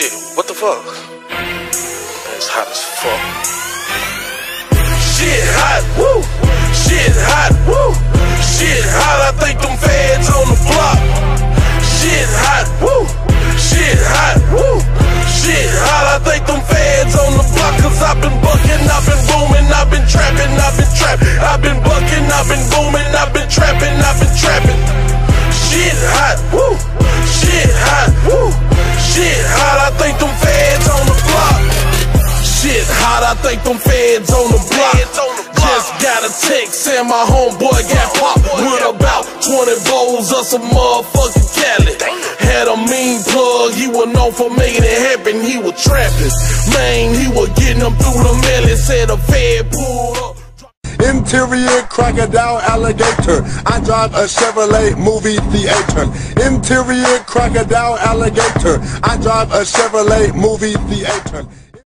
What the fuck? It's hot as fuck. Shit hot, woo! Shit hot, woo! Shit hot, I think them feds on the block. Shit hot, woo! Shit hot, woo! Shit hot, I think them feds on the block. Cause I've been bucking, I've been booming, I've been trapping, I've been trapping. I've been bucking, I've been booming, I've been trapping, I've been Shit I think them feds on the block. Just got a text saying my homeboy got popped with about 20 bowls of some motherfucking Cali. Had a mean plug, he was known for making it happen. He was trapping, man, he was getting them through the mail. Said a fed pulled up. Interior crocodile alligator. I drive a Chevrolet movie theater. Interior crocodile alligator. I drive a Chevrolet movie theater.